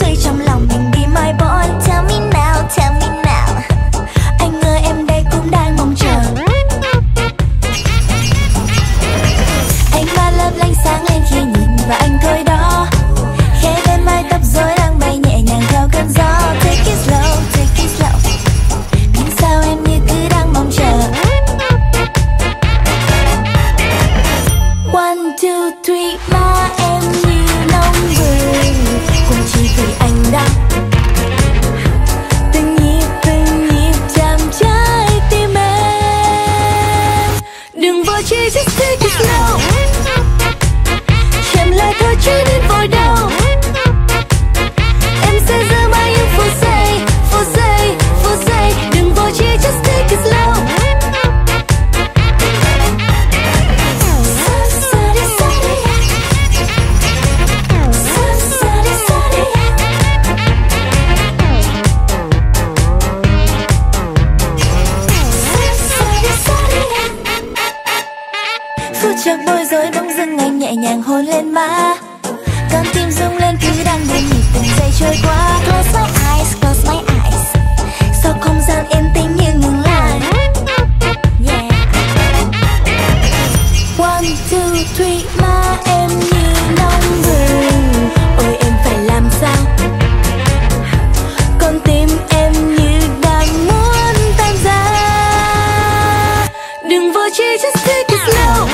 xoay trong lòng mình be my boy Tell me now, tell me now. Anh ơi em đây cũng đang mong chờ. Anh ba lớp lanh sáng lên khi nhìn và anh thôi đó. Khẽ bên mái tóc rối đang bay nhẹ nhàng theo cơn gió. Take it slow, take it slow. Nhưng sao em như cứ đang mong chờ? One, two, three, my take it slow. Chợt bối rối bỗng dưng anh nhẹ nhàng hôn lên má. Con tim rung lên cứ đang đếm nhịp từng giây trôi qua. Close my eyes, close my eyes. Sau không gian yên tĩnh như ngừng lại? Yeah. One, two, three mà em như nóng bừng. Ôi, em phải làm sao? Con tim em như đang muốn tan ra đừng vội chi just take it slow.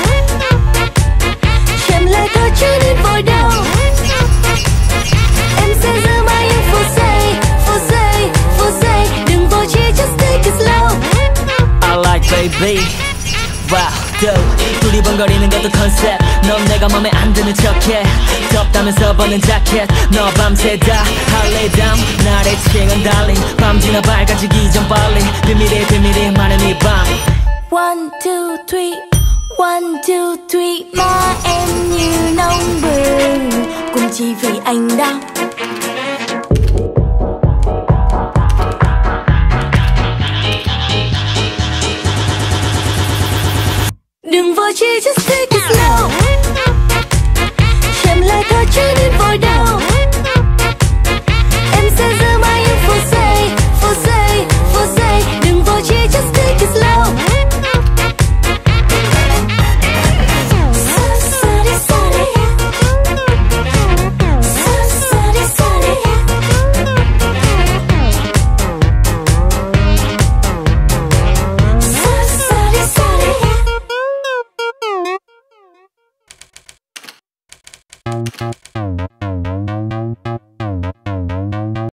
Baby. Wow, dude 두리번거리는 것도 컨셉. 넌 내가 맘에 안 드는 척해. 덥다면서 벗는 자켓. 너 밤새다. 할래 down 나를 칭은 달린 밤 지나 밝아지기 전 빨리 비밀의 비밀이 많은 이밤. One, two, three. One, two, three chỉ vì anh đau đừng vô chi just take it